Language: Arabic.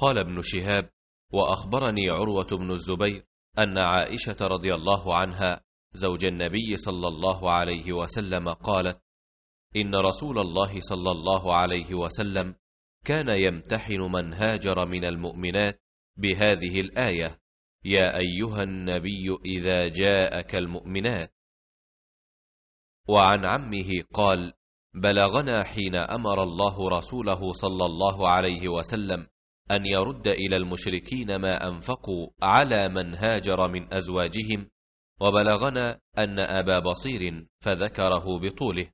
قال ابن شهاب وأخبرني عروة بن الزبير أن عائشة رضي الله عنها زوج النبي صلى الله عليه وسلم قالت إن رسول الله صلى الله عليه وسلم كان يمتحن من هاجر من المؤمنات بهذه الآية يا أيها النبي إذا جاءك المؤمنات. وعن عمه قال بلغنا حين أمر الله رسوله صلى الله عليه وسلم أن يرد إلى المشركين ما أنفقوا على من هاجر من أزواجهم وبلغنا أن أبا بصير فذكره بطوله.